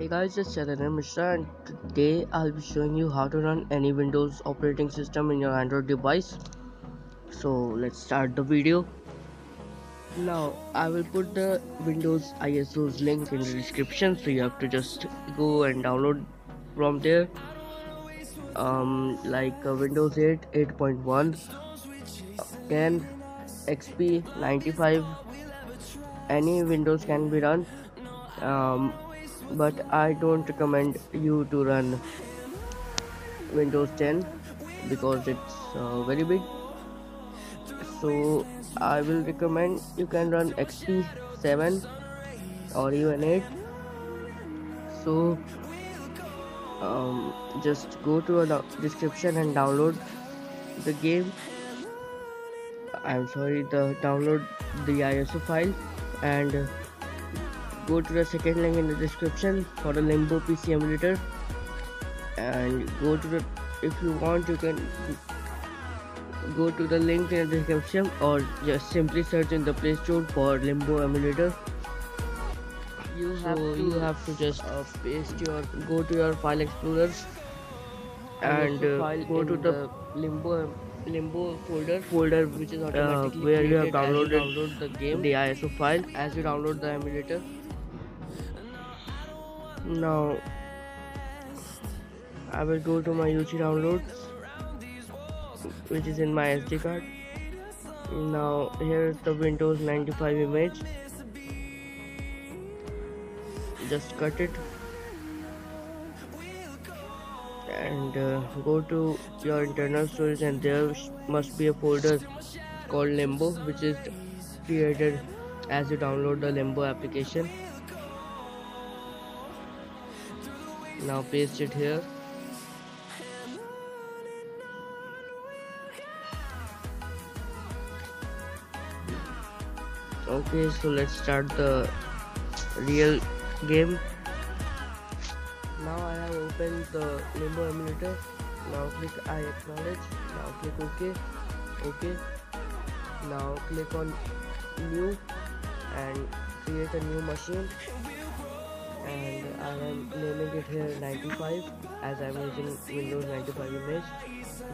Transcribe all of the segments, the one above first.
Hey guys, it's Chaitanya Mishra and today I'll be showing you how to run any Windows operating system in your Android device. So let's start the video. Now I will put the Windows ISO's link in the description so you have to just go and download from there. Um, like uh, Windows 8, 8.1, 10, XP, 95, any Windows can be run. Um, but I don't recommend you to run Windows 10 because it's uh, very big. So I will recommend you can run XP 7 or even 8 so um, just go to a description and download the game. I'm sorry the download the ISO file and go to the second link in the description for the limbo pc emulator. And go to the if you want you can go to the link in the description or just simply search in the play store for limbo emulator. You have so to, you have to just uh, paste your go to your file explorer and uh, go to the, the limbo limbo folder folder which is uh, automatically uh, where you have downloaded download the game. The iso file as you download the emulator now I will go to my UC downloads which is in my SD card. Now here is the Windows 95 image. Just cut it. And uh, go to your internal storage and there must be a folder called limbo which is created as you download the limbo application now paste it here. Okay so let's start the real game. Now I have opened the limbo emulator. Now click I acknowledge. Now click OK OK now click on new and create a new machine and I am naming it here 95 as I am using Windows 95 image.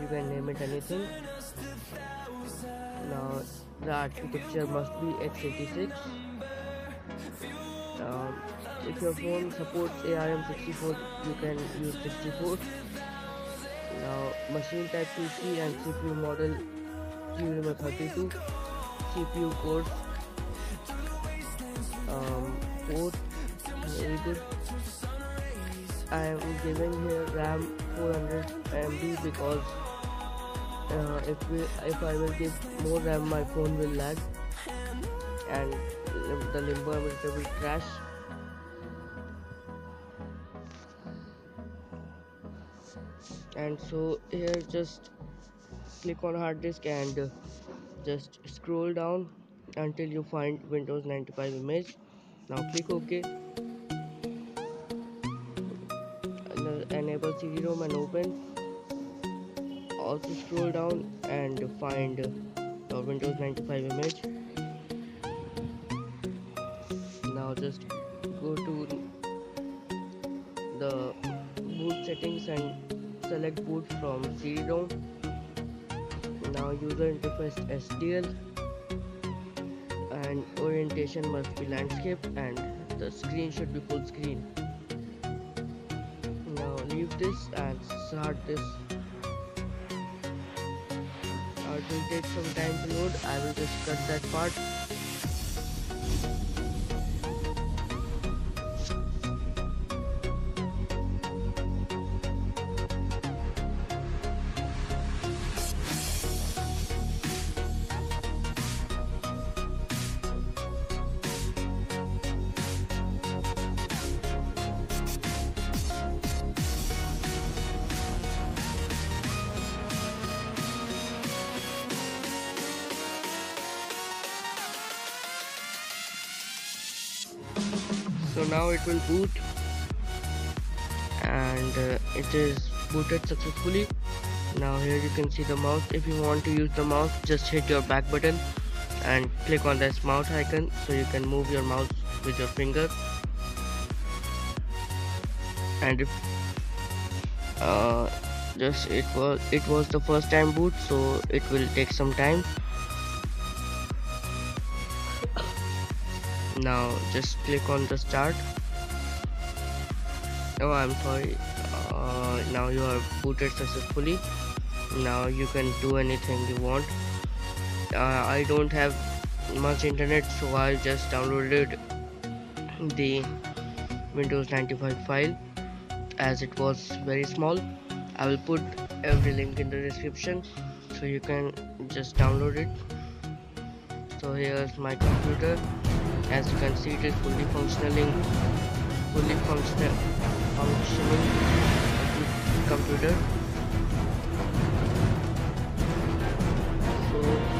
You can name it anything. Now the architecture must be x86 um, if your phone supports ARM64 you can use 64 now machine type PC and CPU model QRIMA32 CPU cores. Um, port very good. I am giving here RAM 400 MB because uh, if we if I will give more RAM my phone will lag and the limbo emulator will crash. And so here just click on hard disk and just scroll down until you find Windows 95 image. Now click OK enable CD-ROM and open. Also scroll down and find the Windows 95 image. Now just go to the boot settings and select boot from CD-ROM now user interface SDL and orientation must be landscape and the screen should be full screen this and start this. It will take some time to load. I will just cut that part so now it will boot and uh, it is booted successfully. Now here you can see the mouse. If you want to use the mouse just hit your back button and click on this mouse icon so you can move your mouse with your finger. And if uh, just it was it was the first time boot so it will take some time now just click on the start. Oh i'm sorry. Uh, now you are booted successfully. Now you can do anything you want. Uh, i don't have much internet so i just downloaded the windows 95 file. As it was very small i will put every link in the description so you can just download it. So here's my computer as you can see it is fully functioning fully functional functioning computer. So